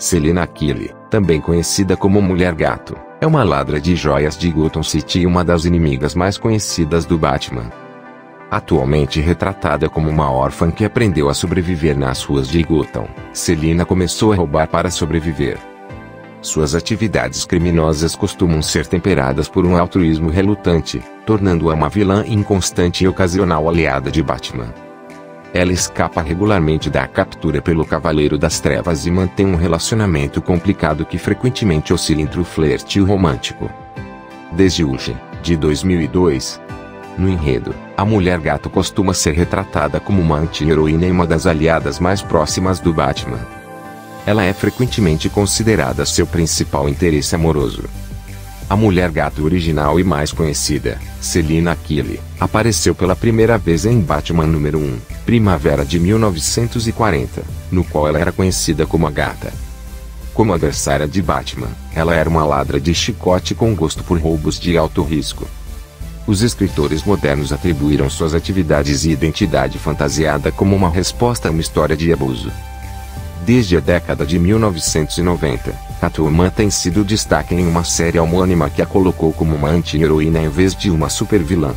Selina Kyle, também conhecida como Mulher Gato, é uma ladra de joias de Gotham City e uma das inimigas mais conhecidas do Batman. Atualmente retratada como uma órfã que aprendeu a sobreviver nas ruas de Gotham, Selina começou a roubar para sobreviver. Suas atividades criminosas costumam ser temperadas por um altruísmo relutante, tornando-a uma vilã inconstante e ocasional aliada de Batman. Ela escapa regularmente da captura pelo Cavaleiro das Trevas e mantém um relacionamento complicado que frequentemente oscila entre o flerte e o romântico. Desde Uge, de 2002. No enredo, a Mulher Gato costuma ser retratada como uma anti-heroína e uma das aliadas mais próximas do Batman. Ela é frequentemente considerada seu principal interesse amoroso. A mulher gato original e mais conhecida, Selina Kyle, apareceu pela primeira vez em Batman número 1, Primavera de 1940, no qual ela era conhecida como a Gata. Como adversária de Batman, ela era uma ladra de chicote com gosto por roubos de alto risco. Os escritores modernos atribuíram suas atividades e identidade fantasiada como uma resposta a uma história de abuso. Desde a década de 1990, Catwoman tem sido destaque em uma série homônima que a colocou como uma anti-heroína em vez de uma supervilã.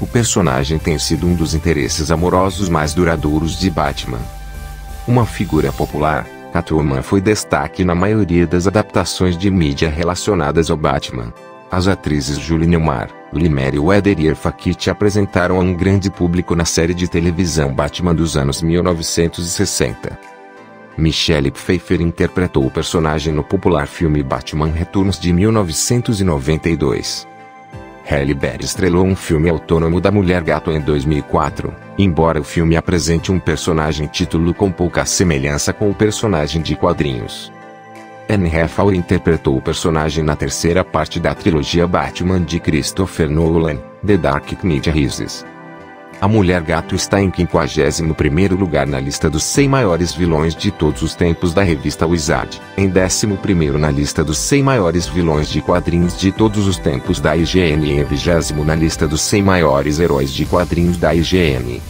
O personagem tem sido um dos interesses amorosos mais duradouros de Batman. Uma figura popular, Catwoman foi destaque na maioria das adaptações de mídia relacionadas ao Batman. As atrizes Julie Newmar, Limer e Wederer Fakit apresentaram a um grande público na série de televisão Batman dos anos 1960. Michelle Pfeiffer interpretou o personagem no popular filme Batman Returns de 1992. Halle Berry estrelou um filme autônomo da Mulher Gato em 2004, embora o filme apresente um personagem título com pouca semelhança com o personagem de quadrinhos. Anne Hathaway interpretou o personagem na terceira parte da trilogia Batman de Christopher Nolan, The Dark Knight Rises. A Mulher Gato está em 51º lugar na lista dos 100 maiores vilões de todos os tempos da revista Wizard, em 11º na lista dos 100 maiores vilões de quadrinhos de todos os tempos da IGN e em 20 na lista dos 100 maiores heróis de quadrinhos da IGN.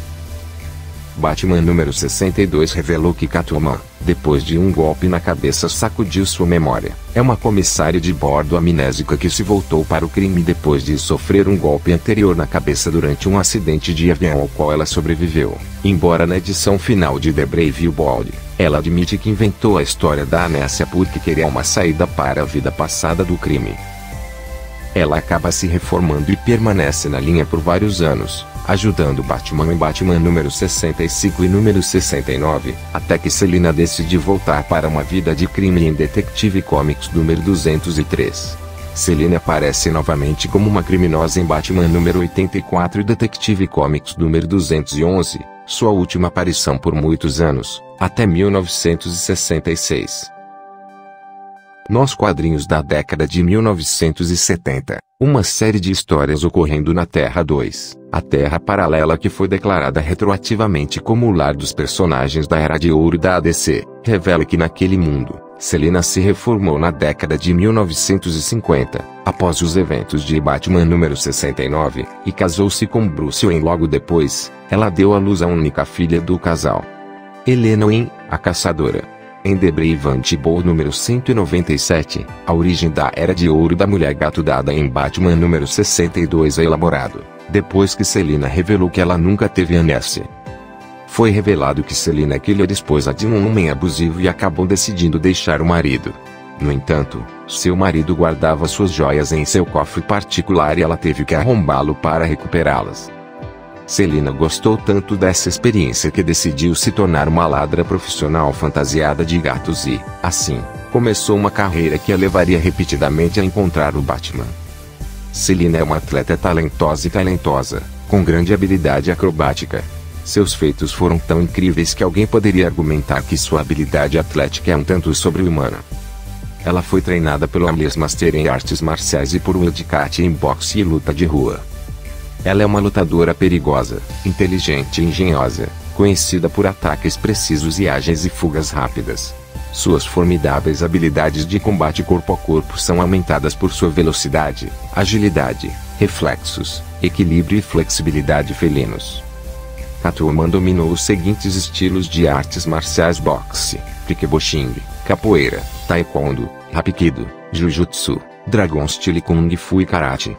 Batman número 62 revelou que Catwoman, depois de um golpe na cabeça sacudiu sua memória. É uma comissária de bordo amnésica que se voltou para o crime depois de sofrer um golpe anterior na cabeça durante um acidente de avião ao qual ela sobreviveu. Embora na edição final de The Brave Bold, ela admite que inventou a história da amnésia porque queria uma saída para a vida passada do crime. Ela acaba se reformando e permanece na linha por vários anos, ajudando Batman em Batman número 65 e número 69, até que Selina decide voltar para uma vida de crime em Detective Comics número 203. Selina aparece novamente como uma criminosa em Batman número 84 e Detective Comics número 211, sua última aparição por muitos anos, até 1966 nos quadrinhos da década de 1970, uma série de histórias ocorrendo na Terra 2, a Terra paralela que foi declarada retroativamente como o lar dos personagens da Era de Ouro da ADC, revela que naquele mundo, Selina se reformou na década de 1950, após os eventos de Batman número 69, e casou-se com Bruce Wayne logo depois, ela deu à luz a única filha do casal. Helena Wayne, a caçadora. Em The Brave Bold número 197, a origem da Era de Ouro da Mulher Gato dada em Batman número 62 é elaborado, depois que Selina revelou que ela nunca teve amnésia. Foi revelado que Selina Killer era esposa de um homem abusivo e acabou decidindo deixar o marido. No entanto, seu marido guardava suas joias em seu cofre particular e ela teve que arrombá-lo para recuperá-las. Celina gostou tanto dessa experiência que decidiu se tornar uma ladra profissional fantasiada de gatos e, assim, começou uma carreira que a levaria repetidamente a encontrar o Batman. Celina é uma atleta talentosa e talentosa, com grande habilidade acrobática. Seus feitos foram tão incríveis que alguém poderia argumentar que sua habilidade atlética é um tanto sobre-humana. Ela foi treinada pelo Ames Master em artes marciais e por Kat em boxe e luta de rua. Ela é uma lutadora perigosa, inteligente e engenhosa, conhecida por ataques precisos e ágeis e fugas rápidas. Suas formidáveis habilidades de combate corpo a corpo são aumentadas por sua velocidade, agilidade, reflexos, equilíbrio e flexibilidade felinos. Catwoman dominou os seguintes estilos de artes marciais boxe, kickboxing, capoeira, taekwondo, hapkido, jujutsu, dragon style kung fu e karate.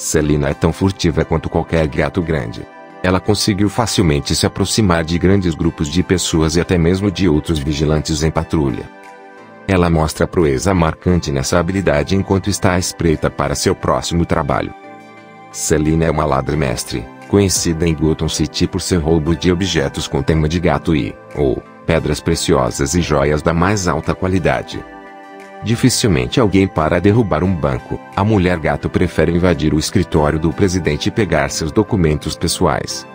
Celina é tão furtiva quanto qualquer gato grande. Ela conseguiu facilmente se aproximar de grandes grupos de pessoas e até mesmo de outros vigilantes em patrulha. Ela mostra proeza marcante nessa habilidade enquanto está à espreita para seu próximo trabalho. Celina é uma ladra mestre, conhecida em Gotham City por seu roubo de objetos com tema de gato e, ou, pedras preciosas e joias da mais alta qualidade. Dificilmente alguém para derrubar um banco. A mulher gato prefere invadir o escritório do presidente e pegar seus documentos pessoais.